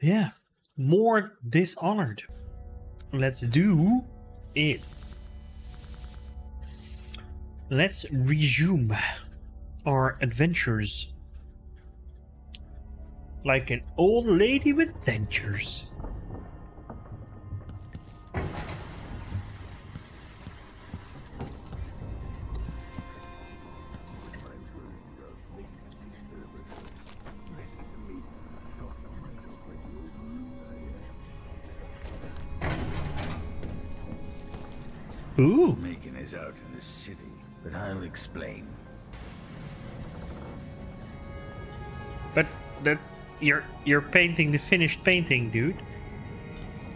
Yeah, more Dishonored. Let's do it. Let's resume our adventures. Like an old lady with dentures. Explain. But that you're you're painting the finished painting, dude.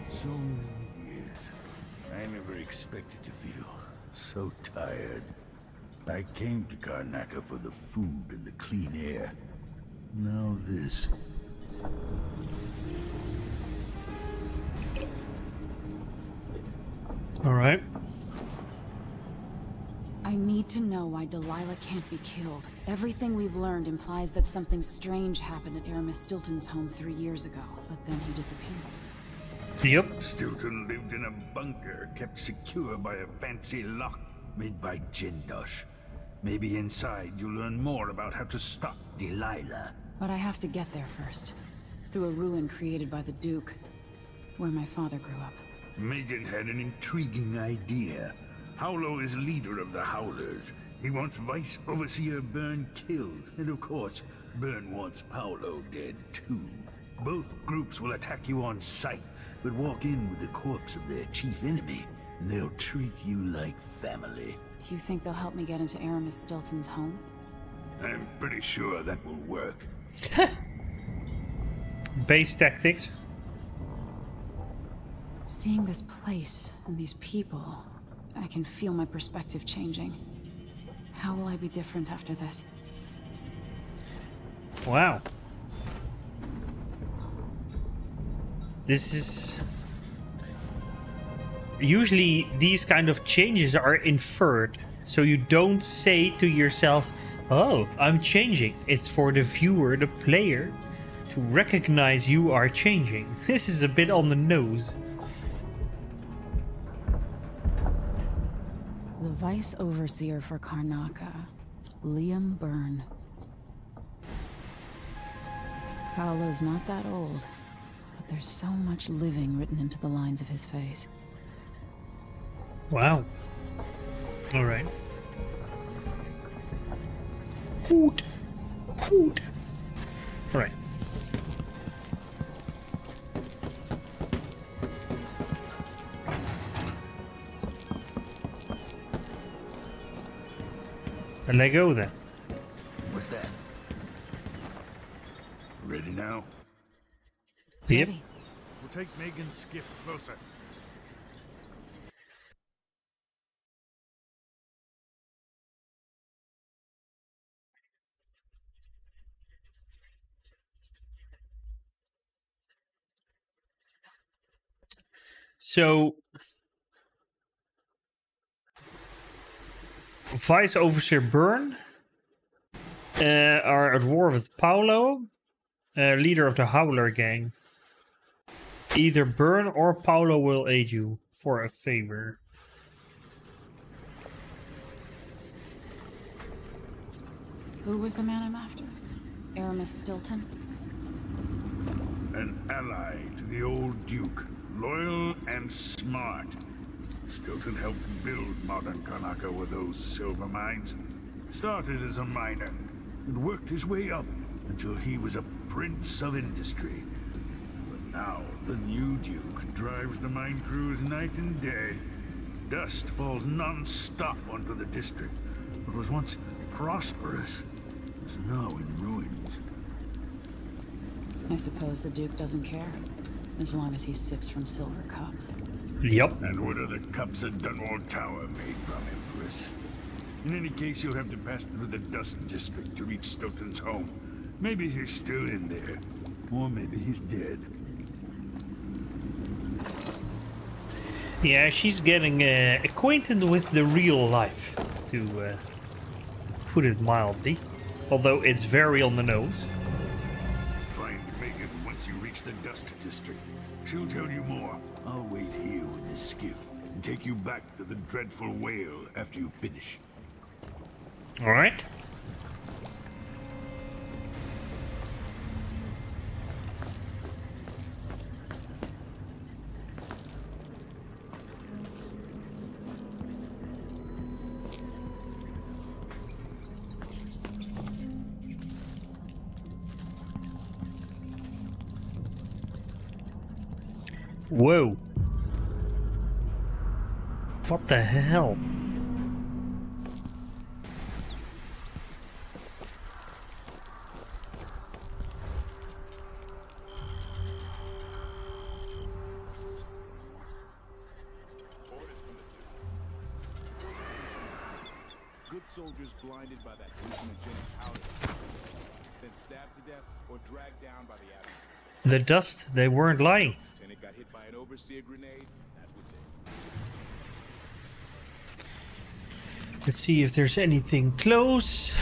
So many years. I never expected to feel so tired. I came to Karnaca for the food and the clean air. Now this. All right. I need to know why Delilah can't be killed. Everything we've learned implies that something strange happened at Aramis Stilton's home three years ago, but then he disappeared. Yep. Stilton lived in a bunker kept secure by a fancy lock made by Jindosh. Maybe inside you'll learn more about how to stop Delilah. But I have to get there first. Through a ruin created by the Duke, where my father grew up. Megan had an intriguing idea. Paolo is leader of the Howlers. He wants Vice Overseer Byrne killed, and of course, Byrne wants Paolo dead too. Both groups will attack you on sight, but walk in with the corpse of their chief enemy, and they'll treat you like family. You think they'll help me get into Aramis Stilton's home? I'm pretty sure that will work. Base tactics. Seeing this place and these people, I can feel my perspective changing. How will I be different after this? Wow. This is... Usually these kind of changes are inferred. So you don't say to yourself, oh, I'm changing. It's for the viewer, the player, to recognize you are changing. This is a bit on the nose. Vice Overseer for Karnaca, Liam Byrne. Paolo's not that old, but there's so much living written into the lines of his face. Wow. Alright. Food. Food. Alright. And let go then. What's that? Ready now? Yep. Ready? We'll take Megan's skiff closer. So, Vice Overseer Byrne uh, are at war with Paolo, uh, leader of the Howler gang. Either Byrne or Paolo will aid you for a favor. Who was the man I'm after? Aramis Stilton? An ally to the old Duke, loyal and smart. Stilton helped build modern Karnaca with those silver mines. Started as a miner and worked his way up until he was a prince of industry. But now the new Duke drives the mine crews night and day. Dust falls non-stop onto the district. What was once prosperous is now in ruins. I suppose the Duke doesn't care, as long as he sips from silver cups. Yep. And what are the cups at Dunwall Tower made from, Empress? In any case, you'll have to pass through the Dust District to reach Stilton's home. Maybe he's still in there. Or maybe he's dead. Yeah, she's getting uh, acquainted with the real life, to uh, put it mildly. Although it's very on the nose. Find Megan once you reach the Dust District. She'll tell you more. I'll wait here with this skiff and take you back to the dreadful whale after you finish. All right. Whoa. What the hell? Good soldiers blinded by that hallucinogenic powder, then stabbed to death or dragged down by the. The dust, they weren't lying. Lieutenant got hit by an overseer grenade. That was it. Let's see if there's anything close.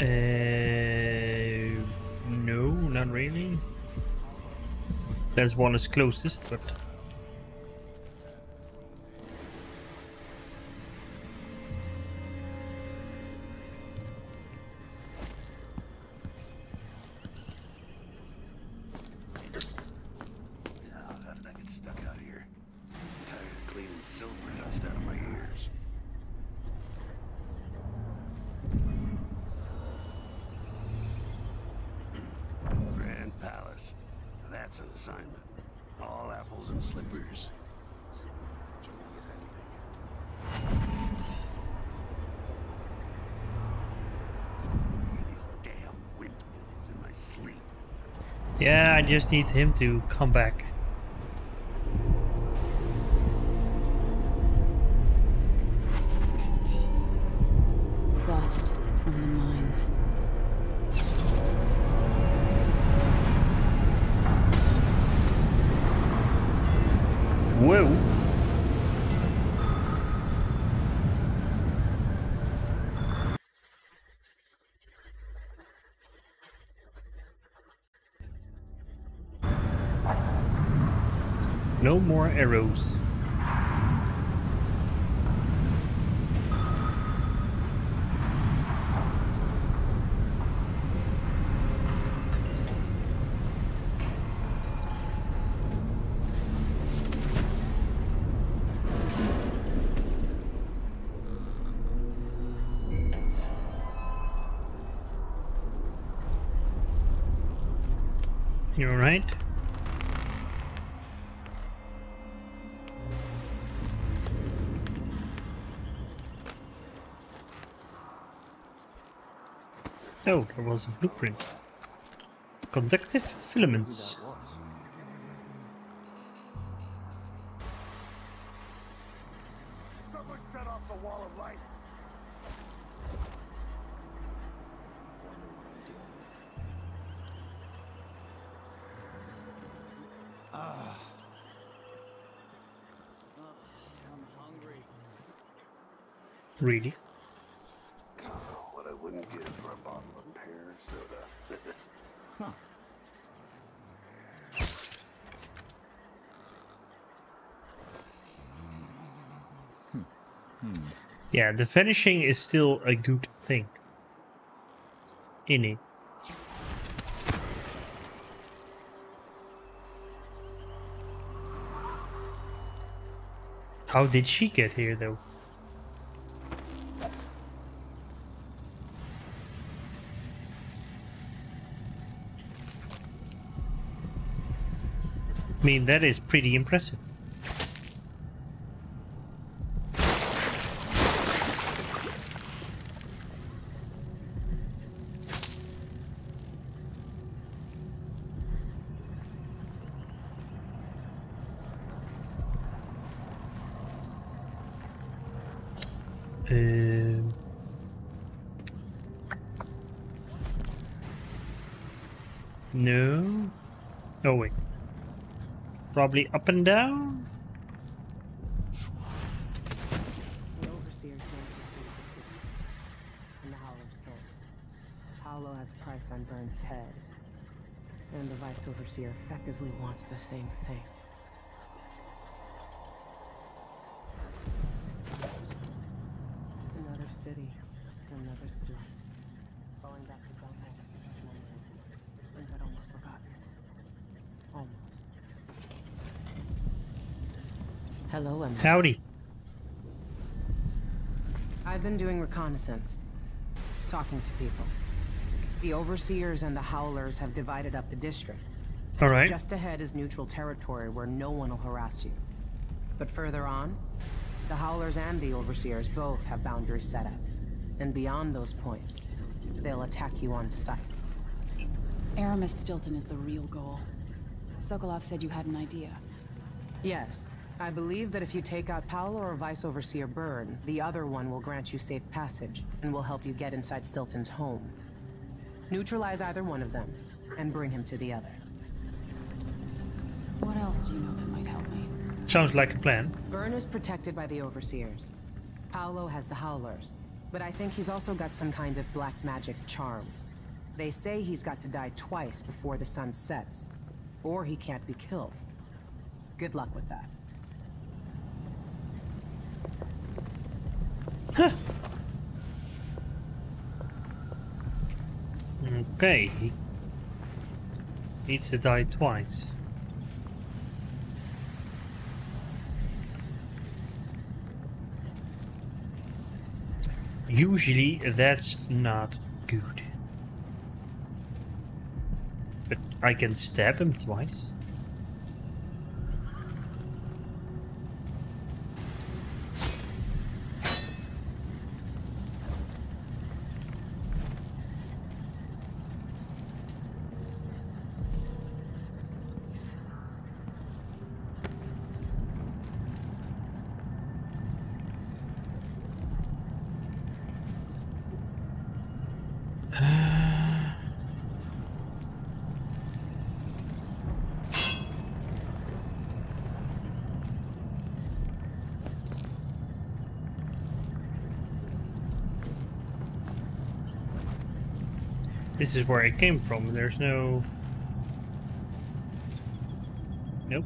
Uh, no, not really. There's one is closest, but just need him to come back. Arrows. Oh, there was a blueprint. Conductive filaments. Really? What I wouldn't give for a bottle of pear soda. Yeah, the finishing is still a good thing. In it. How did she get here though? I mean, that is pretty impressive. Um, no. Oh wait. Probably up and down. Paolo has a price on Byrne's head. And the Vice Overseer effectively wants the same thing. Another city, another sleep. Falling back to Belmont, wondering. Things I'd almost forgotten. Almost. Hello, Emma. Howdy. I've been doing reconnaissance, talking to people. The Overseers and the Howlers have divided up the district. All right. Just ahead is neutral territory where no one will harass you. But further on, the Howlers and the Overseers both have boundaries set up. And beyond those points, they'll attack you on sight. Aramis Stilton is the real goal. Sokolov said you had an idea. Yes, I believe that if you take out Paolo or Vice Overseer Byrne, the other one will grant you safe passage and will help you get inside Stilton's home. Neutralize either one of them and bring him to the other. What else do you know that might help me? Sounds like a plan. Byrne is protected by the Overseers. Paolo has the Howlers, but I think he's also got some kind of black magic charm. They say he's got to die twice before the sun sets, or he can't be killed. Good luck with that. Okay. He needs to die twice. Usually that's not good. But I can stab him twice. This is where it came from. There's no... Nope.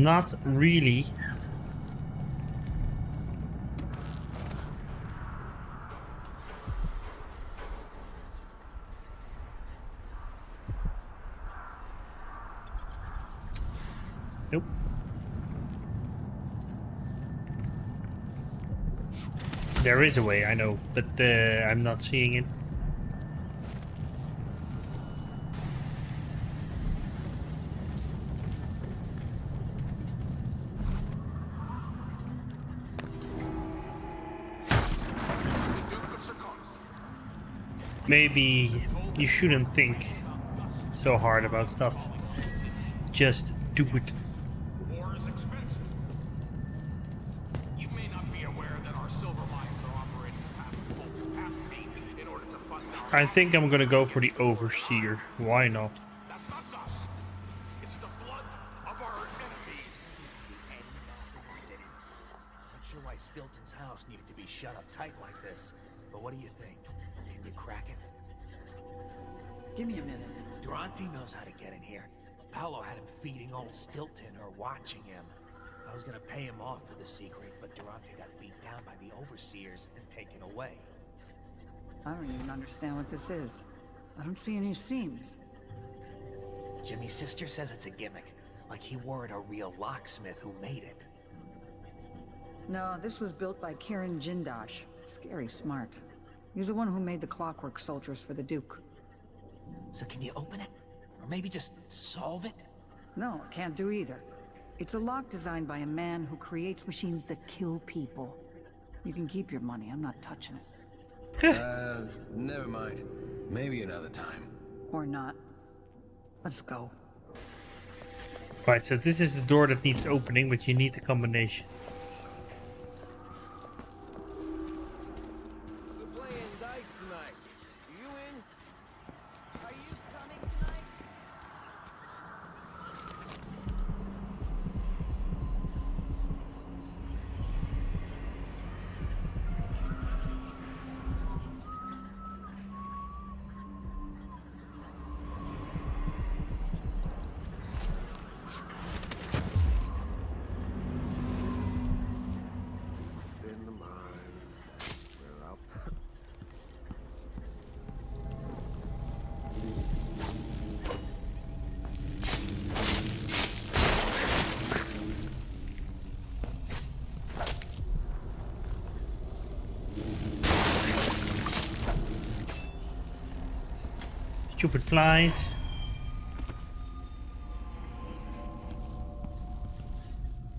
Not really. Nope. There is a way, I know, but uh, I'm not seeing it. Maybe you shouldn't think so hard about stuff. Just do it. War is expensive. You may not be aware that our silver mines are operating past full capacity in order to fund our... I think I'm gonna go for the overseer. Why not Durante got beat down by the overseers and taken away. I don't even understand what this is. I don't see any seams. Jimmy's sister says it's a gimmick, like he wore it a real locksmith who made it. No, this was built by Kirin Jindosh. Scary smart. He's the one who made the clockwork soldiers for the Duke. So can you open it? Or maybe just solve it? No, can't do either. It's a lock designed by a man who creates machines that kill people. You can keep your money, I'm not touching it. uh, never mind. Maybe another time. Or not. Let's go. Right, so this is the door that needs opening, but you need the combination. Flies.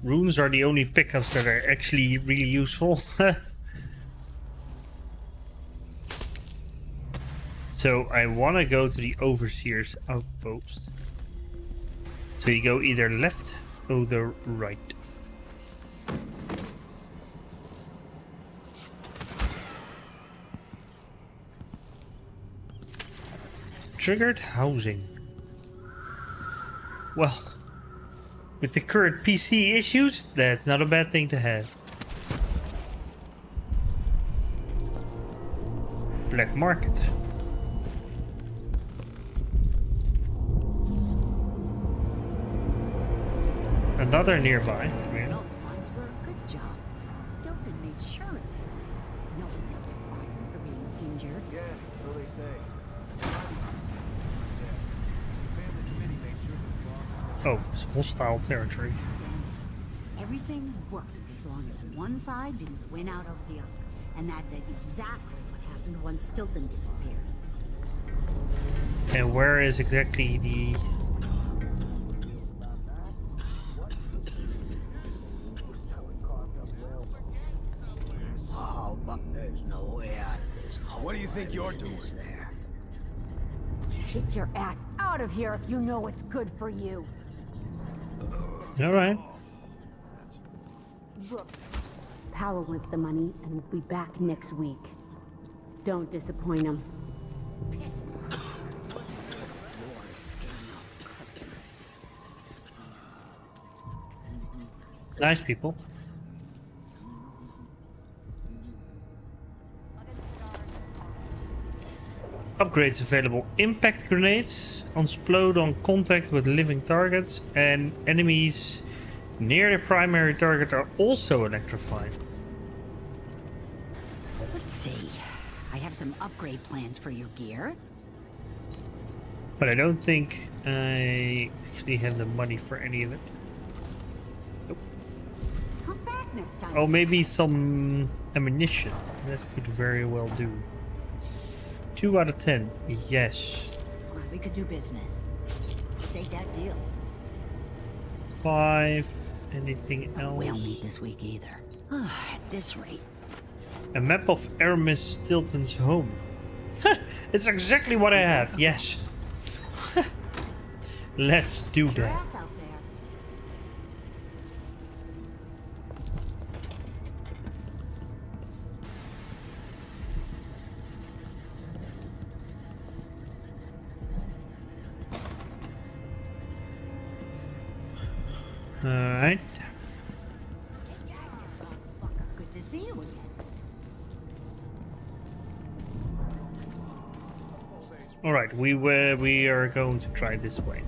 Runes are the only pickups that are actually really useful. so I want to go to the Overseer's outpost. So you go either left or the right. Triggered housing. Well, with the current PC issues, that's not a bad thing to have. Black market. Another nearby. Yeah. Well, lines were a good job. Stilton made sure of it. No one had to fire him for being injured. Yeah, so they say. Yeah. The family committee made sure the boss Oh, it's hostile territory. Everything worked as long as one side didn't win out over the other. And that's exactly what happened once Stilton disappeared. And where is exactly the... Oh, but there's no way out of this. What do you think you're doing? there? Get your ass out of here if you know what's good for you. Alright. Look, Paolo wants the money and will be back next week. Don't disappoint him. Piss. More scam customers. Nice people. Upgrades available. Impact grenades. Explode on contact with living targets. And enemies near the primary target are also electrified. Let's see. I have some upgrade plans for your gear. But I don't think I actually have the money for any of it. Come back next time. Oh, maybe some ammunition. That could very well do. Two out of ten. Yes. Glad we could do business. Take that deal. Five. Anything else? We don't meet this week either. At this rate. A map of Aramis Stilton's home. it's exactly what I have. Yes. Let's do that. Going to try this way.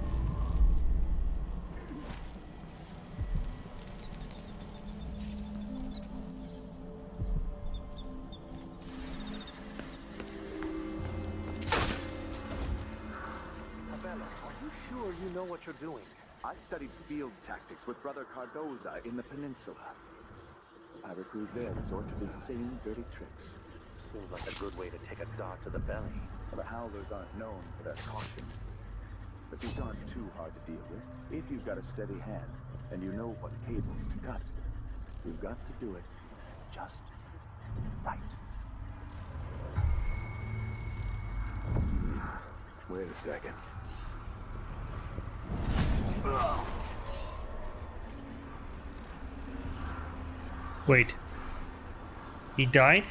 Abella, are you sure you know what you're doing? I studied field tactics with Brother Cardoza in the peninsula. Pirate crews there resort to the same dirty tricks. Seems like a good way to take a dart to the belly. The Howlers aren't known for their caution. But these aren't too hard to deal with. If you've got a steady hand, and you know what cables to cut, you've got to do it just right. Wait a second. Wait. He died?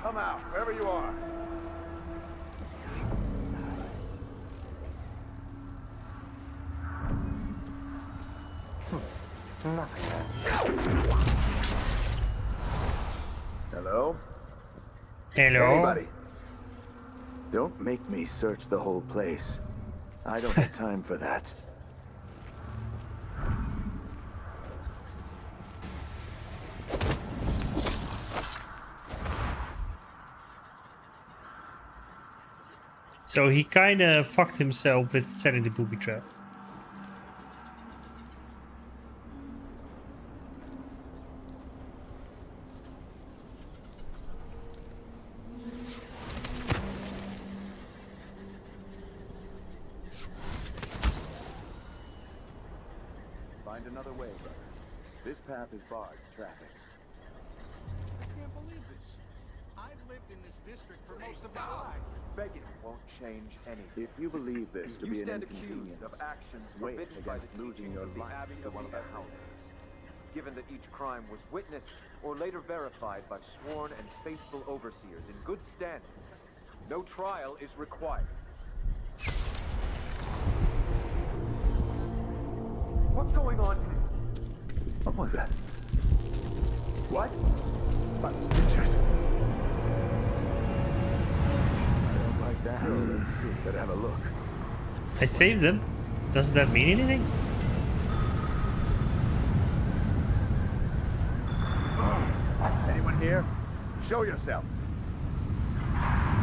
Come out, wherever you are. Hello? Hello. Anybody? Don't make me search the whole place. I don't have time for that. So he kind of fucked himself with setting the booby trap. Find another way, brother. This path is barred to traffic. I can't believe this. I've lived in this district for most of my life. Begging won't change anything. If you believe this to you be an stand inconvenience, accused of actions wait forbidden by the teachings of the Abbey of the the Given that each crime was witnessed or later verified by sworn and faithful overseers in good standing, no trial is required. What's going on here? What was that? What? Suspicious. I don't like that. Let's see. Better have a look. I saved them. Doesn't that mean anything? Anyone here? Show yourself. I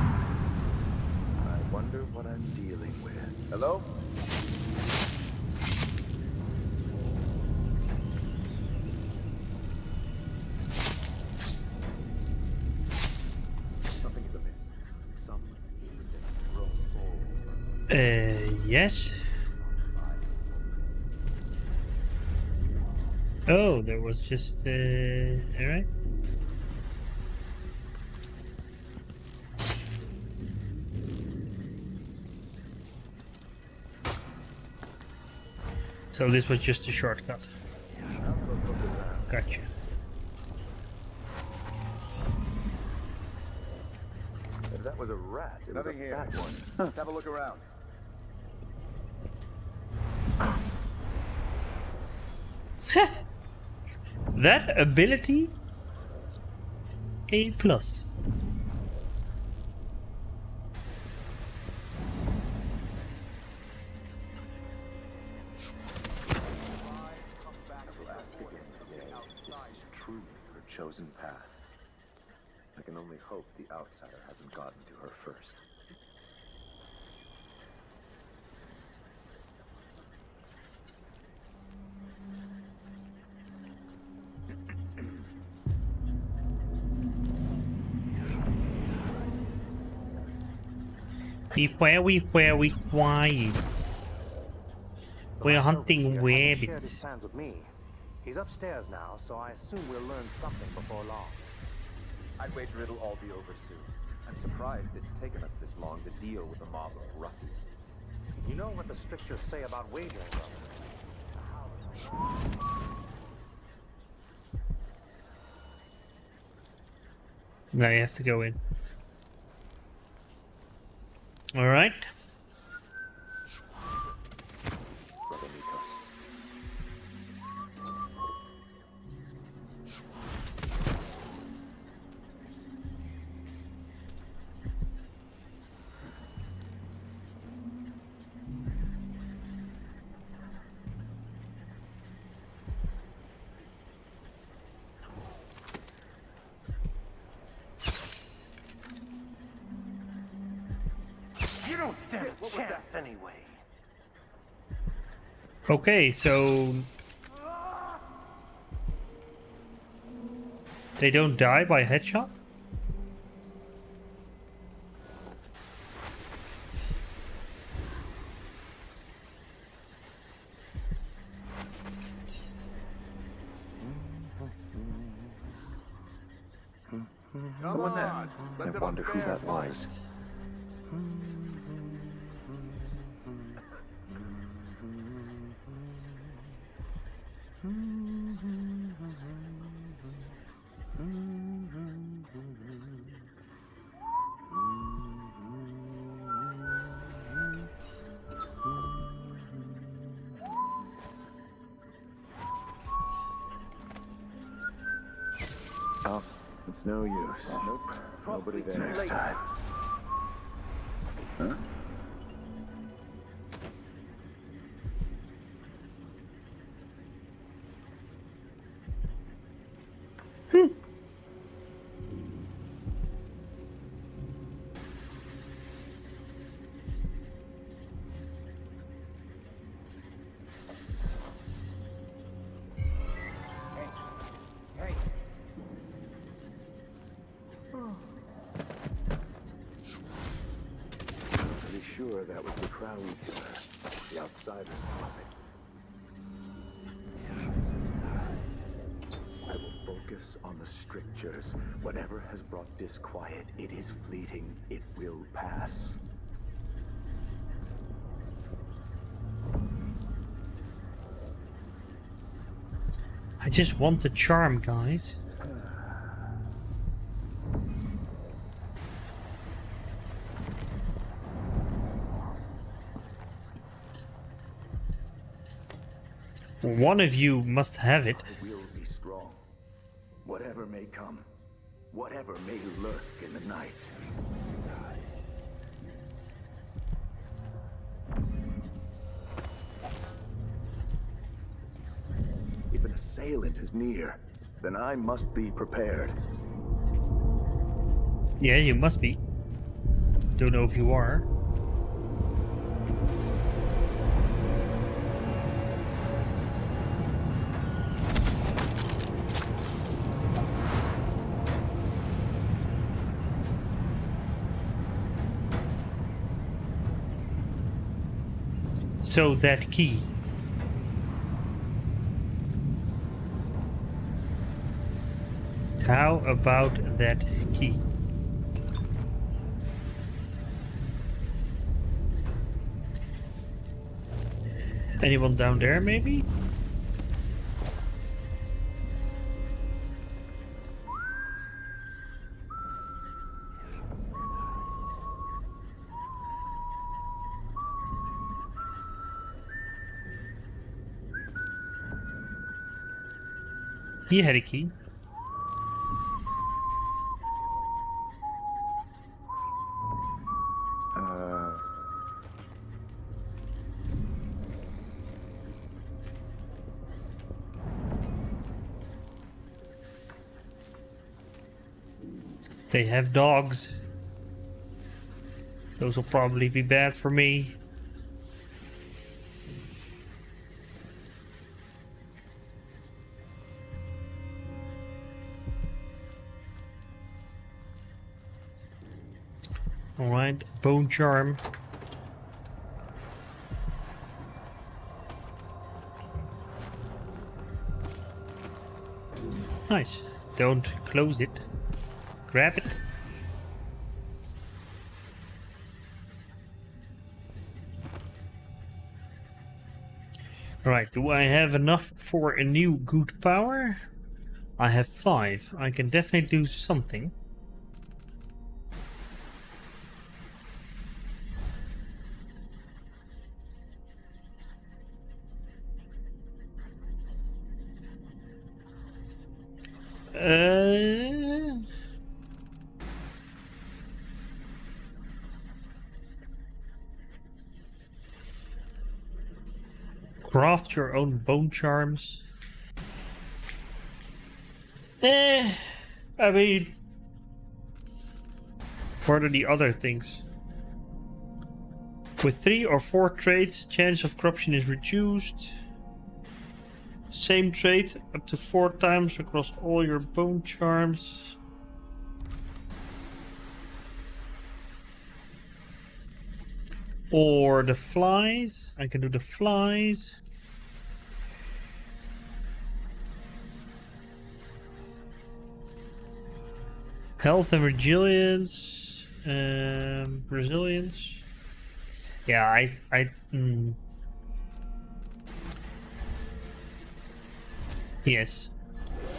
wonder what I'm dealing with. Hello? Something is amiss. Some Uh, yes. Oh, there was just, uh, alright. So this was just a shortcut. Gotcha. If that was a rat, it Nothing was a here. fat one. Let's have a look around. That ability, A plus. Chosen path. I can only hope the outsider hasn't gotten to her first. We where we where we quiet. We're hunting rabbits. plans with me. He's upstairs now, so I assume we'll learn something before long. I'd wager it'll all be over soon. I'm surprised it's taken us this long to deal with a mob of ruffians. You know what the strictures say about wagering, brother. Now you have to go in. Alright. Brother Okay, so they don't die by headshot? I will focus on the strictures. Whatever has brought disquiet, it is fleeting. It will pass. I just want the charm, guys. One of you must have it. I will be strong. Whatever may come, whatever may lurk in the night. If an assailant is near, then I must be prepared. Yeah, you must be. Don't know if you are. So that key. How about that key? Anyone down there, maybe? He had a key. Uh, They have dogs. Those will probably be bad for me. Bone charm. Nice. Don't close it. Grab it. Right, do I have enough for a new good power? I have five. I can definitely do something. Uh... Craft your own bone charms. Eh, I mean, what are the other things? With three or four traits, chance of corruption is reduced. Same trait up to four times across all your bone charms. Or the flies. I can do the flies. Health and resilience. Um, resilience. Yeah, I, I, mm. Yes.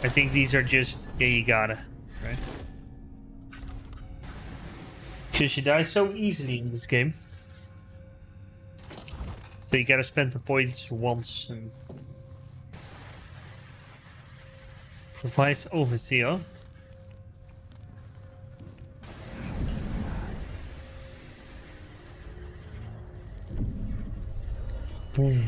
I think these are just, yeah, you gotta, right? Because you die so easily in this game. So you gotta spend the points once and... Vice Overseer. Boom.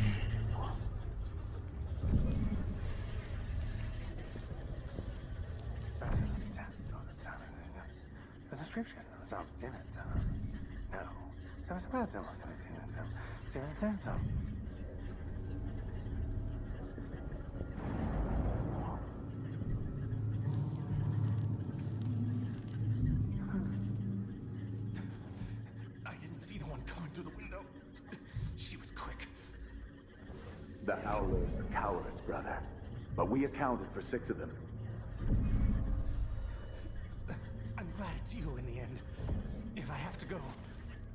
The description was up in it. Uh, no. There was about them. I didn't see the one coming through the window. She was quick. The Howlers are cowards, brother. But we accounted for six of them. I'm glad it's you in the end. If I have to go,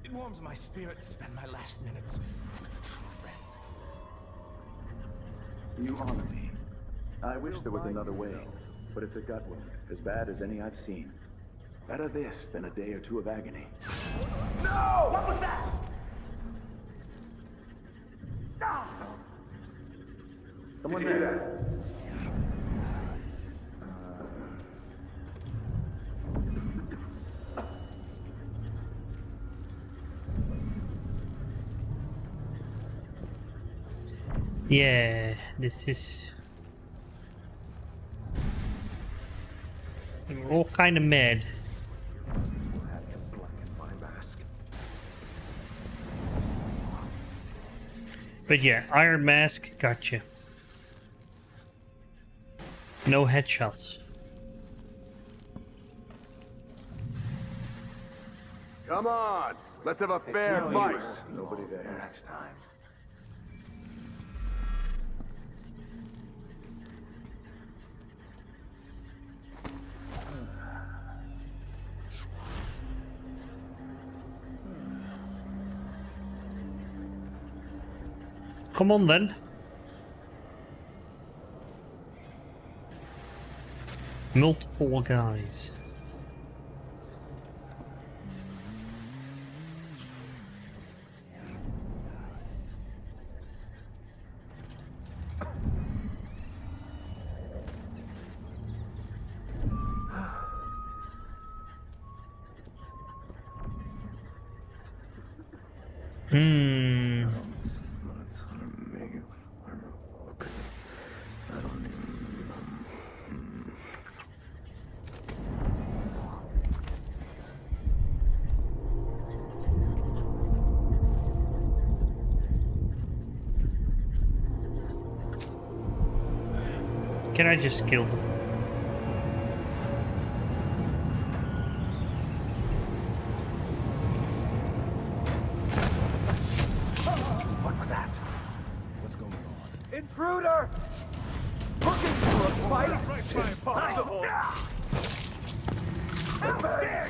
it warms my spirit to spend my last minutes with a true friend. You honor me. I wish there was another way, but it's a gut wound, as bad as any I've seen. Better this than a day or two of agony. No! What was that? Someone there. Yeah, this is. We're all kind of mad. But yeah, Iron Mask, gotcha. No headshots. Come on, let's have a fair fight. Nobody there next time. Come on then. Multiple guys. Hmm. Can I just kill them? What was that? What's going on? Intruder! Looking for a fight? Right by impossible! How you!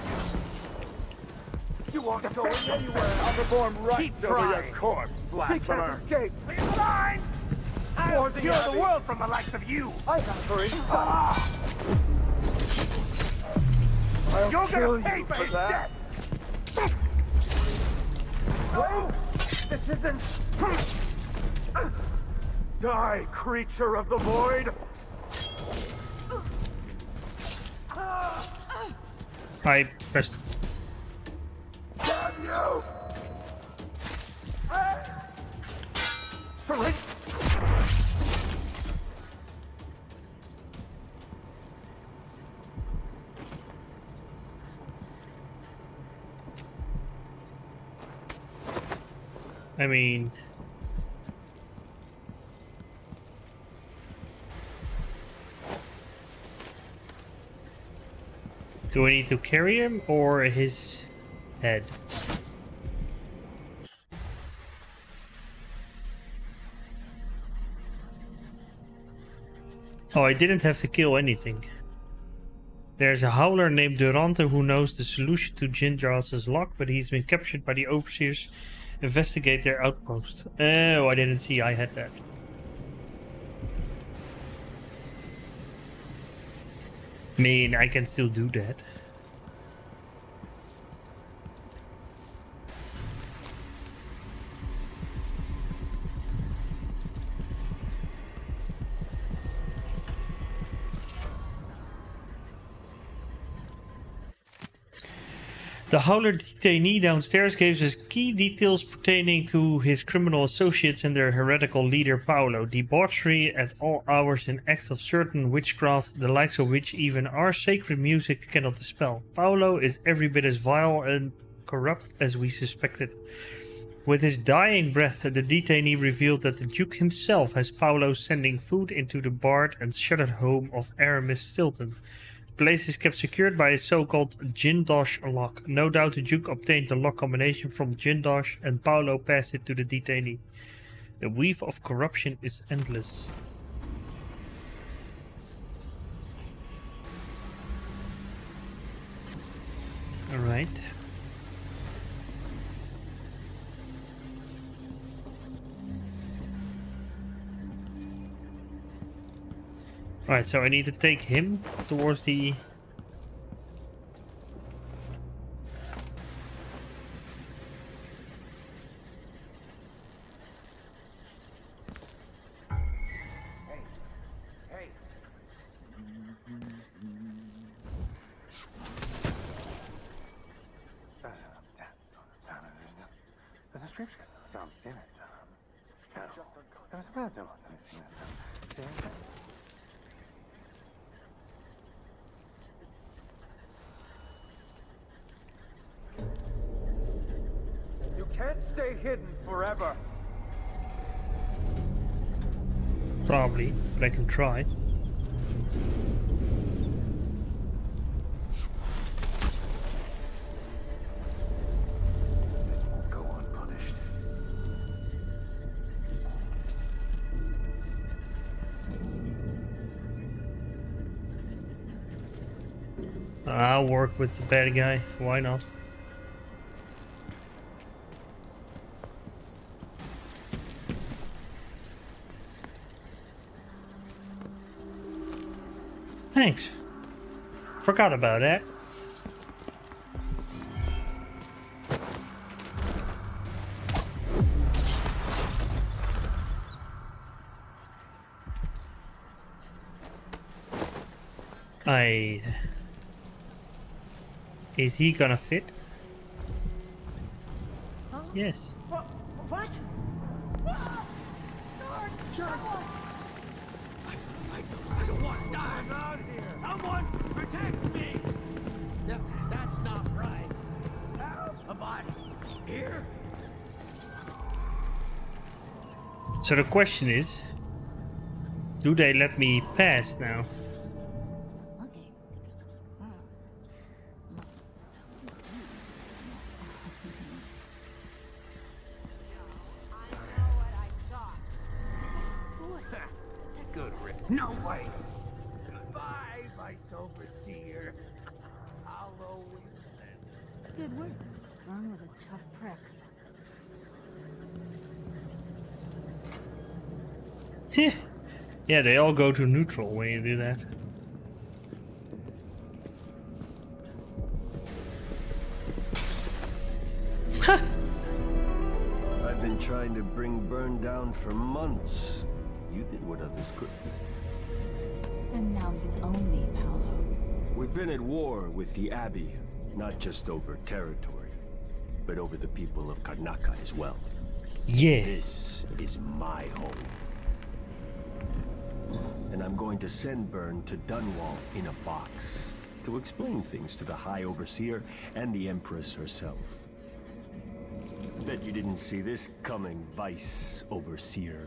You aren't going anywhere! I'll perform right Keep over your trying. corpse, She blasphemer! can't escape! Please line! The cure the Abbey. world from the likes of you! I have her inside! I'll You're kill gonna pay you for for his that! No! This isn't... Die, creature of the void! I pressed. Do I need to carry him or his head? Oh, I didn't have to kill anything. There's a howler named Durante who knows the solution to Jindosh's lock, but he's been captured by the overseers. Investigate their outpost. Oh, I didn't see I had that. Mean, I can still do that. The Howler detainee downstairs gives us key details pertaining to his criminal associates and their heretical leader Paolo. Debauchery at all hours and acts of certain witchcraft, the likes of which even our sacred music cannot dispel. Paolo is every bit as vile and corrupt as we suspected. With his dying breath, the detainee revealed that the Duke himself has Paolo sending food into the barred and shuttered home of Aramis Stilton. Place is kept secured by a so-called Jindosh lock. No doubt the Duke obtained the lock combination from Jindosh and Paolo passed it to the detainee. The weave of corruption is endless. All right. Right, so I need to take him towards the can't stay hidden forever. Probably, but I can try. Go unpunished. I'll work with the bad guy. Why not? Thanks. Forgot about that. I... Is he gonna fit? Yes. Protect me. No, that's not right. A body here? So the question is, do they let me pass now? Yeah, they all go to neutral when you do that. I've been trying to bring Byrne down for months. You did what others couldn't. And now you own me, Paolo. We've been at war with the Abbey, not just over territory, but over the people of Karnaca as well. Yeah. This is my home. And I'm going to send Byrne to Dunwall in a box to explain things to the High Overseer and the Empress herself. Bet you didn't see this coming, Vice Overseer.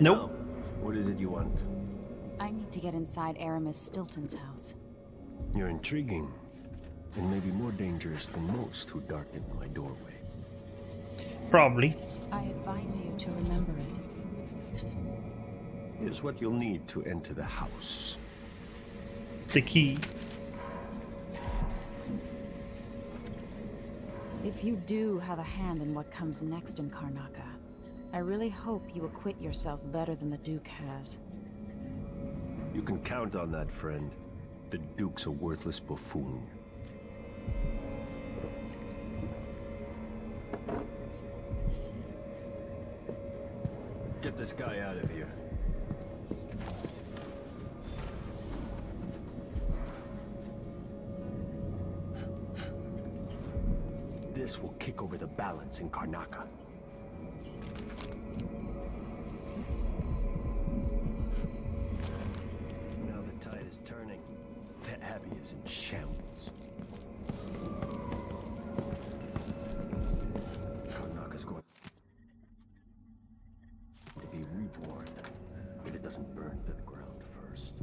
Nope. Now, what is it you want? I need to get inside Aramis Stilton's house. You're intriguing, and maybe more dangerous than most who darkened my doorway. Probably. I advise you to remember it. Here's what you'll need to enter the house. The key. If you do have a hand in what comes next in Karnaca, I really hope you acquit yourself better than the Duke has. You can count on that, friend. The Duke's a worthless buffoon. Get this guy out of here. This will kick over the balance in Karnaca. Now the tide is turning. The Abbey is in shambles. Karnaca's going to be reborn, but it doesn't burn to the ground first.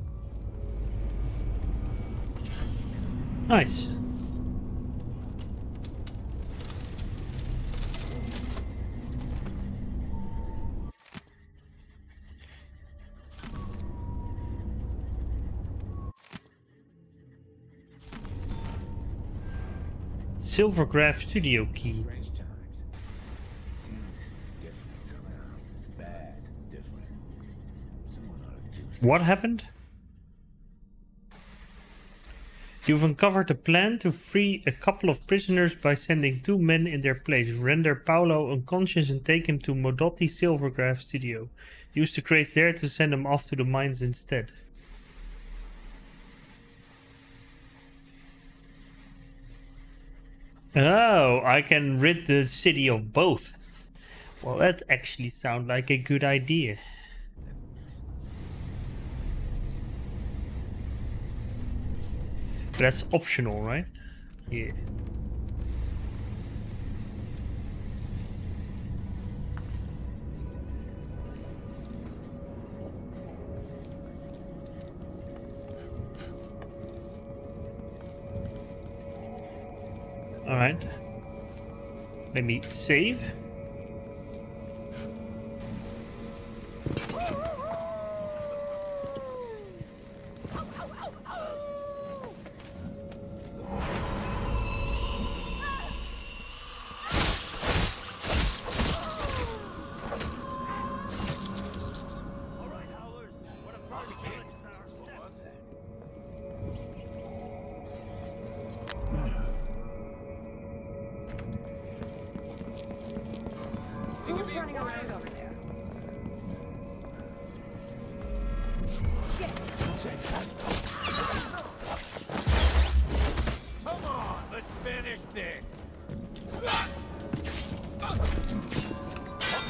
Nice. Silvergraph studio key. Strange times. Seems different somehow. Bad, different. Someone ought to do What happened? You've uncovered a plan to free a couple of prisoners by sending two men in their place. Render Paolo unconscious and take him to Modotti Silvergraph studio. Use the crates there to send them off to the mines instead. Oh, I can rid the city of both. Well, that actually sounds like a good idea. But that's optional, right? Yeah. Alright. Let me save.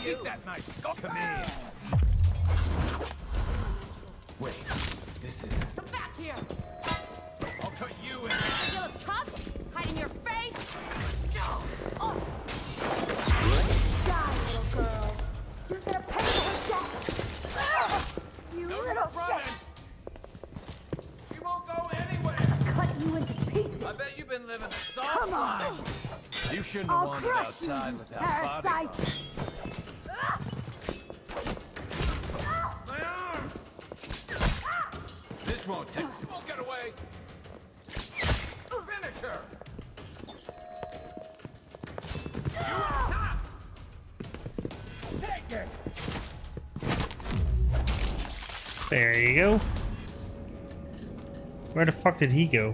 Keep that nice skull. Come here. Wait, this is. Come back here! I'll cut you in. You look tough? Hiding your face? No! Oh. Die, little girl. You're gonna pay for her death. Ah! You No, little shit. She won't go anywhere. I'll Cut you into pieces. I bet you've been living a soft Come on. life. You shouldn't have I'll wandered outside you, without parasite. bodyguards. This won't take. You won't get away. Finish her. You on top. Take it. There you go. Where the fuck did he go?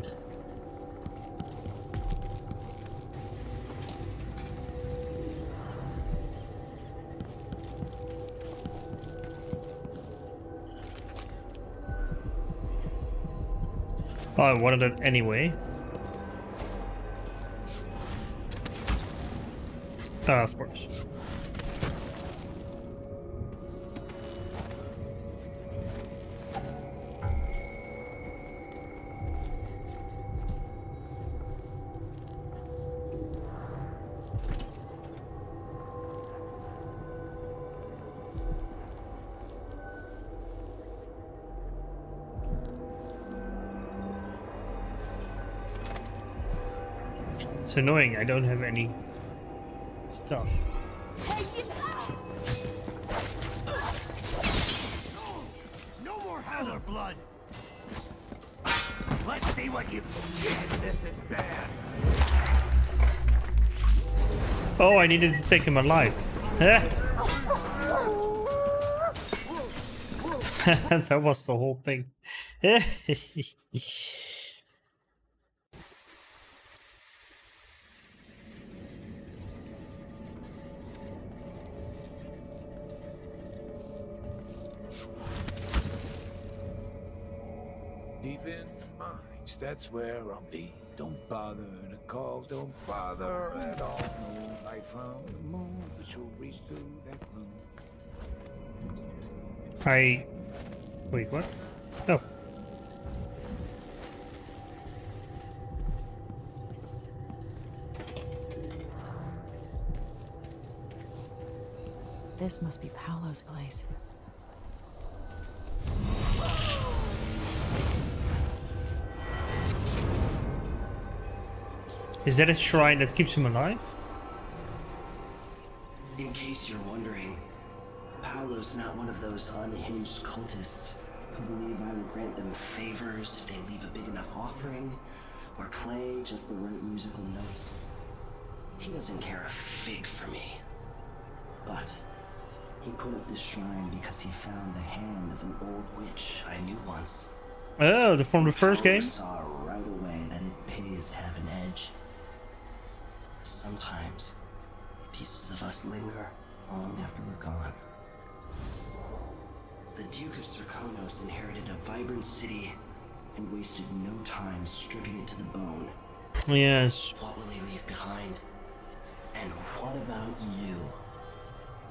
Oh, I wanted it anyway. Uh, of course. It's annoying, I don't have any stuff. No more Howler blood! Let's see what you get. This is bad. Oh, I needed to take him alive. Eh? that was the whole thing. that's where I'll be. Don't bother to call, don't bother at all. No light from the moon, but you'll reach through that gloom. I... Wait, what? Oh. This must be Paolo's place. Is that a shrine that keeps him alive? In case you're wondering, Paolo's not one of those unhinged cultists who believe I will grant them favors if they leave a big enough offering or play just the right musical notes. He doesn't care a fig for me. But he put up this shrine because he found the hand of an old witch I knew once. Oh, the from the first game. saw right away that it pays to have an edge. Sometimes pieces of us linger long after we're gone. The Duke of Serkonos inherited a vibrant city and wasted no time stripping it to the bone. Yes. What will he leave behind? And what about you?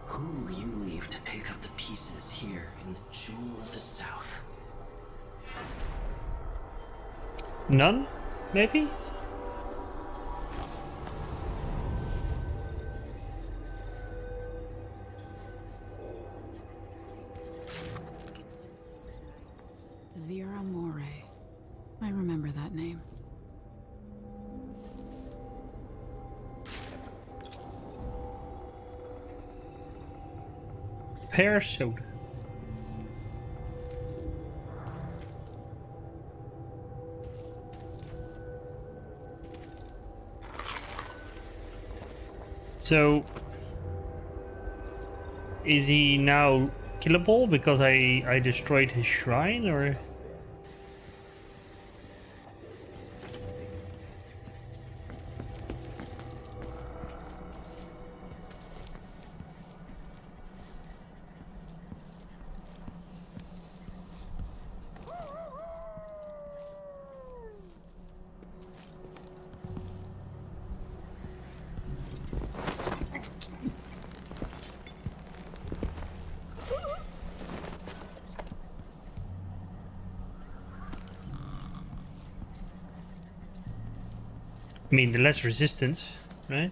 Who will you leave to pick up the pieces here in the Jewel of the South? None? Maybe? Soda. So, is he now killable because I I destroyed his shrine, or? Mean, the less resistance, right?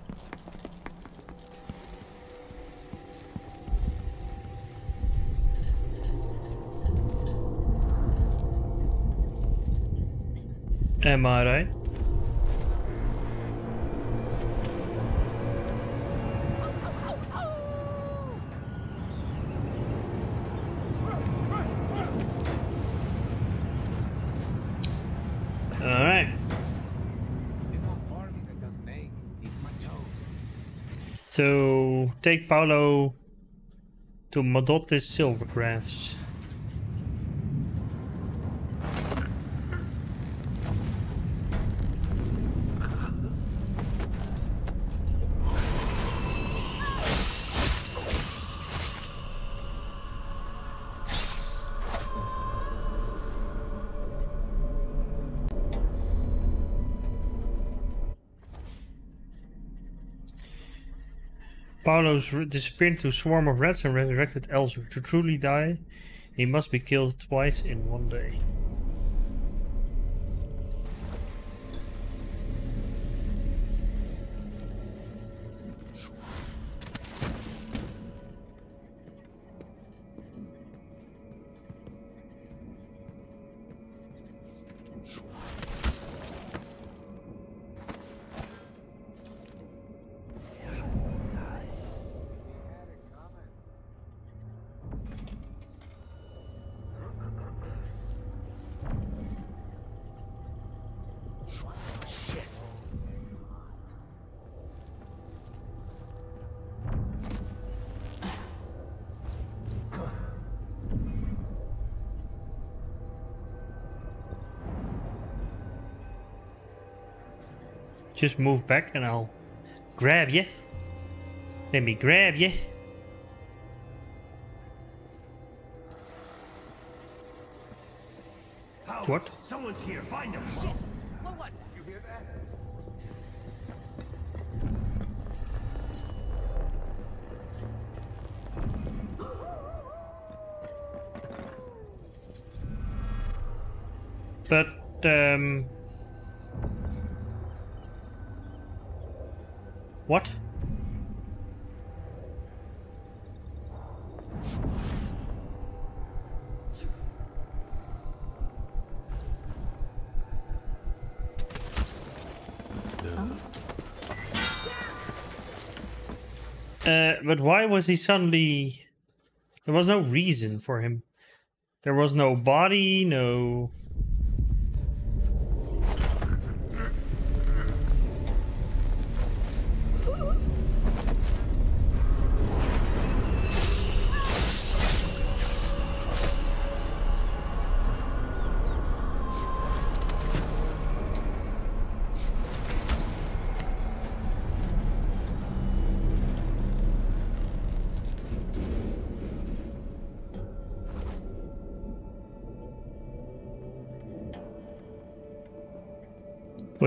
Am I right? All right. So take Paolo to Modotti's Silvergraphs. Paolo's re- disappeared into a swarm of rats and resurrected elsewhere. To truly die, he must be killed twice in one day. Just move back and I'll grab you. Let me grab you. What? Someone's here. Find him. What? What? You hear that? But um What? Uh, but why was he suddenly? There was no reason for him. There was no body, no.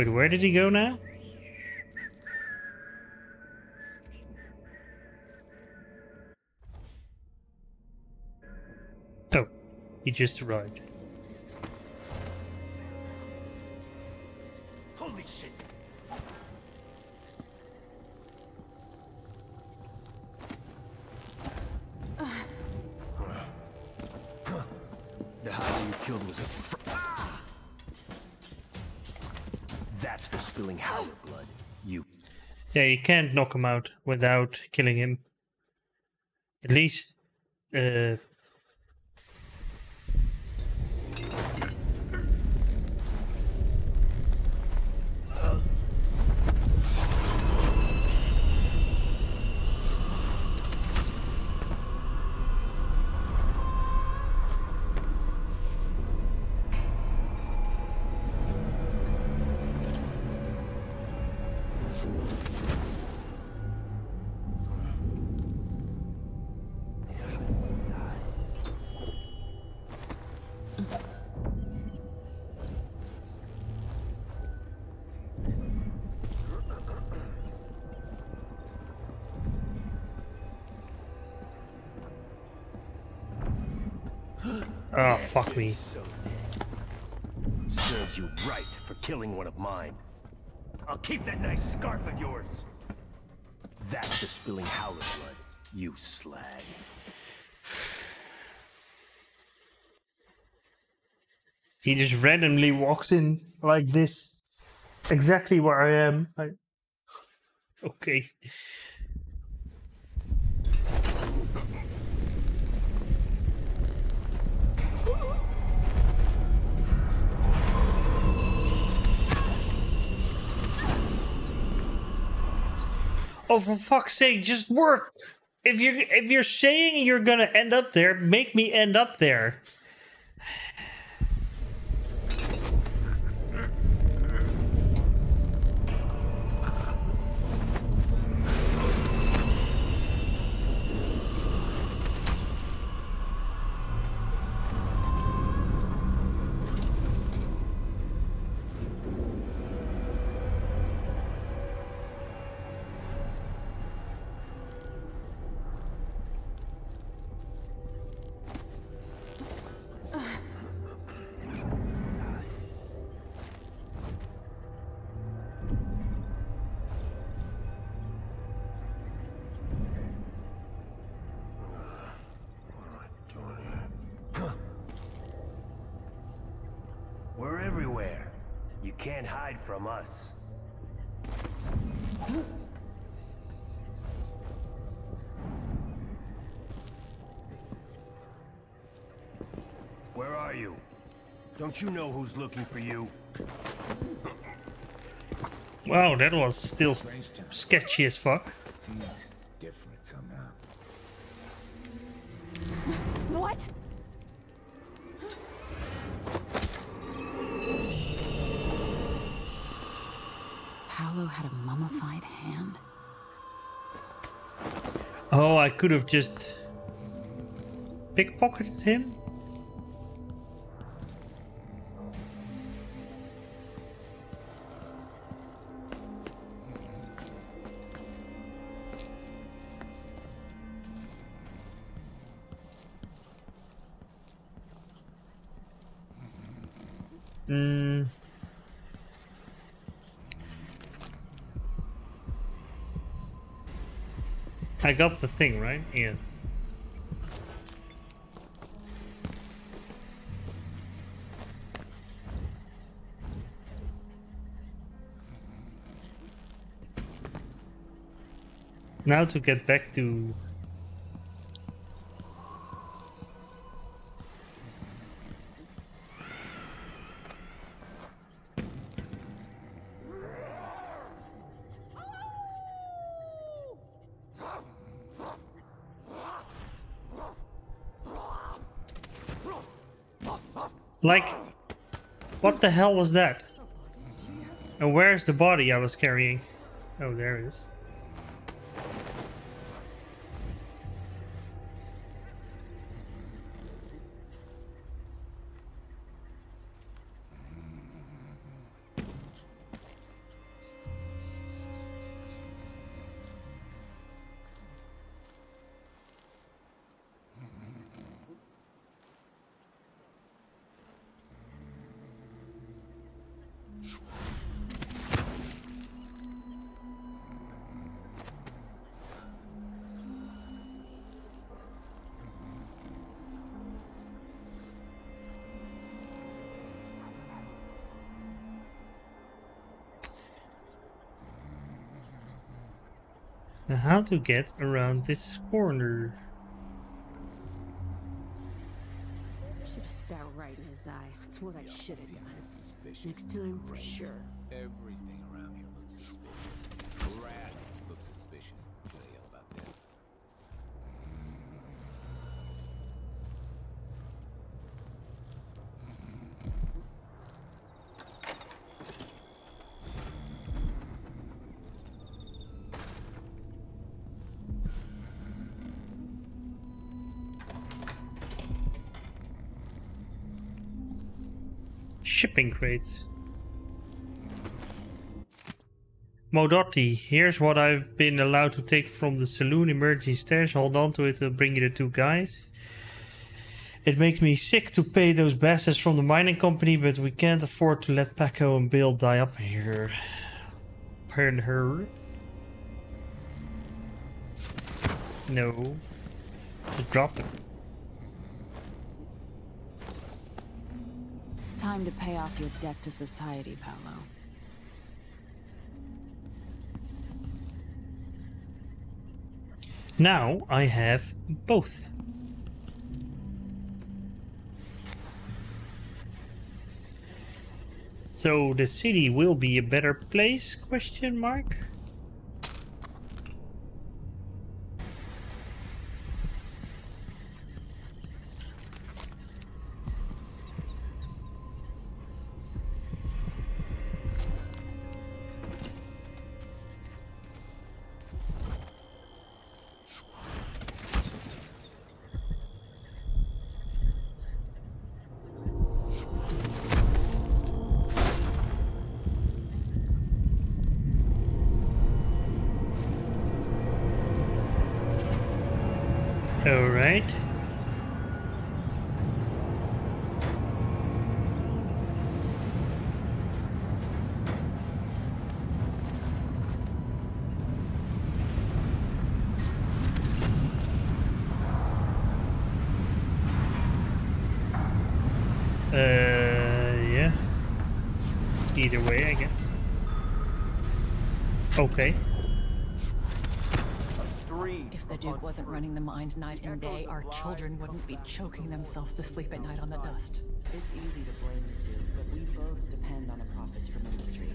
Wait, where did he go now? Oh, he just arrived. Yeah, you can't knock him out without killing him. At least, uh, fuck me. serves you right for killing one of mine. I'll keep that nice scarf of yours. That's the spilling Howler blood, you slag. He just randomly walks in like this. Exactly where I am. I... Okay. Oh, for fuck's sake, just work. If you're if you're saying you're gonna end up there, make me end up there. Don't you know who's looking for you? Wow, that was still sketchy as fuck. Seems different somehow. What? Paolo had a mummified hand? Oh, I could have just pickpocketed him. I got the thing, right? Yeah. Now to get back to Like, what the hell was that? Oh, and where's the body I was carrying? Oh, there it is. How to get around this corner. Should have spat right in his eye. That's what I should have done. Next time, for sure. Everything Shipping crates. Modotti, here's what I've been allowed to take from the saloon emergency stairs. Hold on to it, I'll bring you the two guys. It makes me sick to pay those bastards from the mining company, but we can't afford to let Paco and Bill die up here. Burn her. No. Just drop it. Time to pay off your debt to society, Paolo. Now I have both. So the city will be a better place? Question mark. All right. Uh, yeah. Either way, I guess. Okay. If the Duke wasn't running night and day, our children wouldn't be choking themselves to sleep at night on the dust. It's easy to blame the Duke, but we both depend on the profits from industry.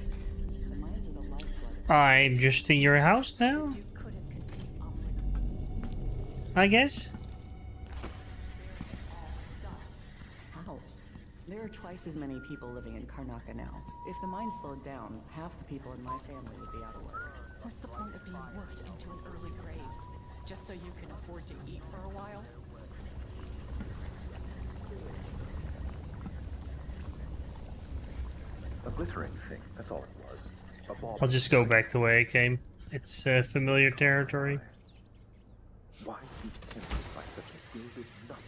The mines are the lifeblood. I'm just in your house now? I guess? How? There are twice as many people living in Karnaca now. If the mine slowed down, half the people in my family would be out of work. What's the point of being worked into an early grave? Just so you can afford to eat for a while? A glittering thing, that's all it was. A ball I'll just go back the way I came. It's uh, familiar territory. Why be tempted by such a gilded nothing?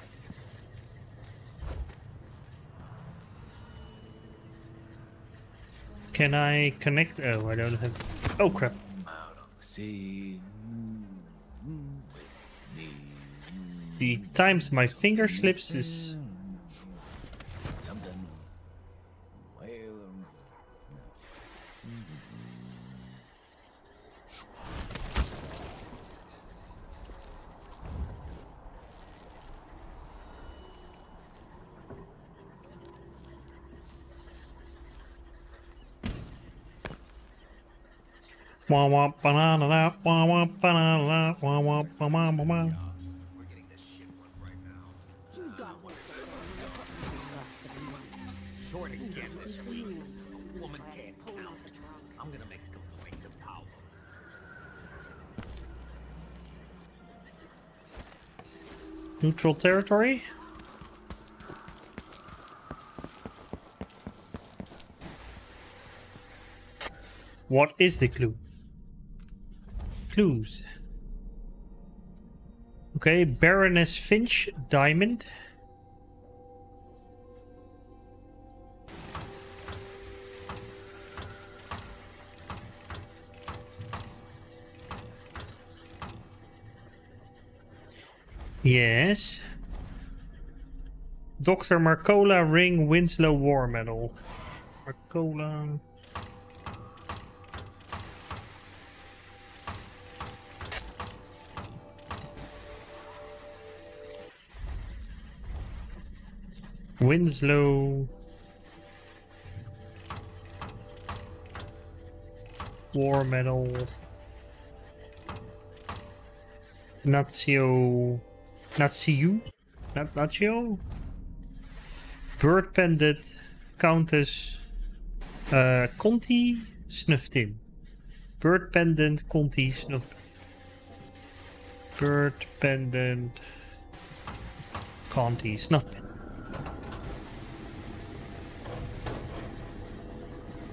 Can I connect? Oh, I don't have. Oh crap! See. The times my finger slips is. Wah wah banana wah wah banana wah wah Short again this week. Woman can't count. I'm gonna make a complaint to Paolo. Neutral territory? What is the clue? Clues. Okay, Baroness Finch, diamond. Yes. Dr. Marcolla Ring Winslow War Medal. Marcolla... Winslow... War Medal... Natsiou... Natsiou? Not Natsiou? Bird pendant. Countess. Uh, Contee snuff tin. Bird pendant. Contee snuffed. Bird pendant. Contee snuffed.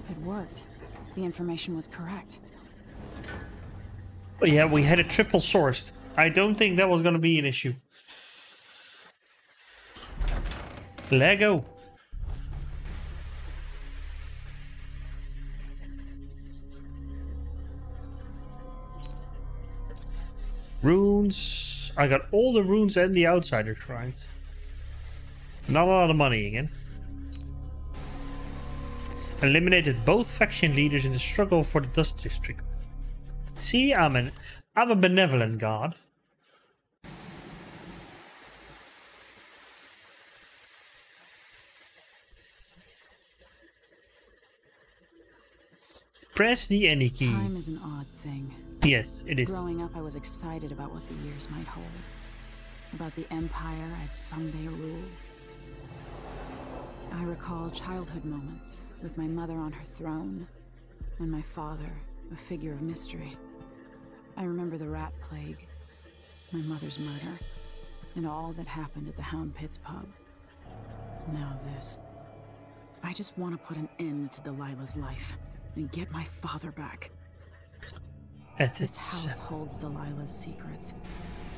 It worked. The information was correct. Yeah, we had a triple sourced. I don't think that was going to be an issue. Lego. Runes. I got all the runes and the outsider shrines. Not a lot of money again. Eliminated both faction leaders in the struggle for the Dust District. See, I'm an I'm a benevolent god. Press the any key. Time is an odd thing. Yes, it is. Growing up, I was excited about what the years might hold. About the empire I'd someday rule. I recall childhood moments with my mother on her throne, and my father, a figure of mystery. I remember the rat plague, my mother's murder, and all that happened at the Hound Pits pub. Now this. I just want to put an end to Delilah's life and get my father back. At This uh, house holds Delilah's secrets.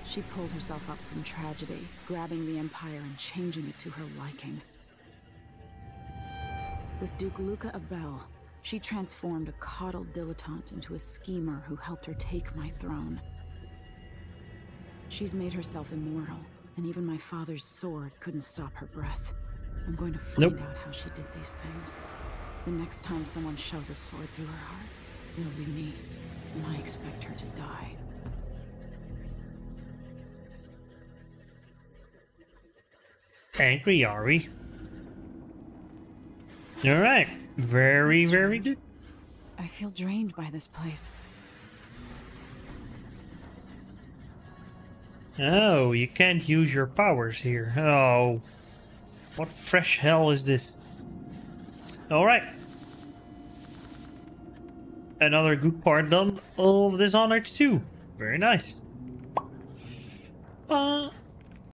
She pulled herself up from tragedy, grabbing the Empire and changing it to her liking. With Duke Luca Abele, she transformed a coddled dilettante into a schemer who helped her take my throne. She's made herself immortal, and even my father's sword couldn't stop her breath. I'm going to find Nope. out how she did these things. The next time someone shoves a sword through her heart, it'll be me, and I expect her to die. Angry are we? Alright. Very, very good. I feel drained by this place. Oh, you can't use your powers here. Oh. What fresh hell is this? Alright. Another good part done of Dishonored 2. Very nice. Uh,